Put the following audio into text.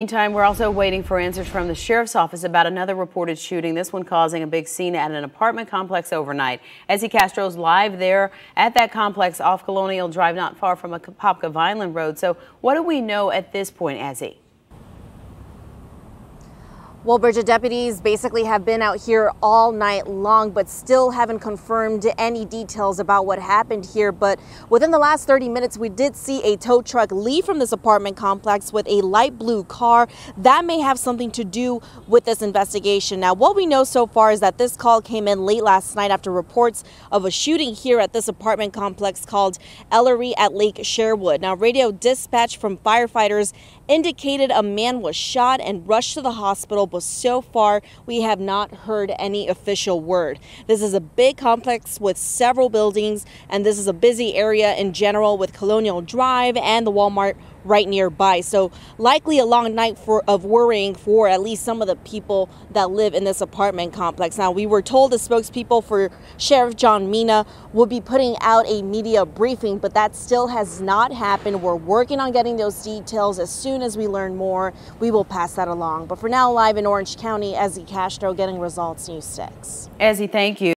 Meantime, we're also waiting for answers from the sheriff's office about another reported shooting, this one causing a big scene at an apartment complex overnight. Ezzy Castro's live there at that complex off Colonial Drive, not far from a Apopka Vineland Road. So what do we know at this point, Ezzy? Well, Bridget, deputies basically have been out here all night long, but still haven't confirmed any details about what happened here. But within the last 30 minutes, we did see a tow truck leave from this apartment complex with a light blue car. That may have something to do with this investigation. Now, what we know so far is that this call came in late last night after reports of a shooting here at this apartment complex called Ellery at Lake Sherwood. Now, radio dispatch from firefighters indicated a man was shot and rushed to the hospital but so far we have not heard any official word. This is a big complex with several buildings, and this is a busy area in general with Colonial Drive and the Walmart right nearby. So likely a long night for of worrying for at least some of the people that live in this apartment complex. Now we were told the spokespeople for Sheriff John Mina will be putting out a media briefing, but that still has not happened. We're working on getting those details. As soon as we learn more, we will pass that along. But for now, live in Orange County, Ezzy Castro getting results News 6. Ezzy, thank you.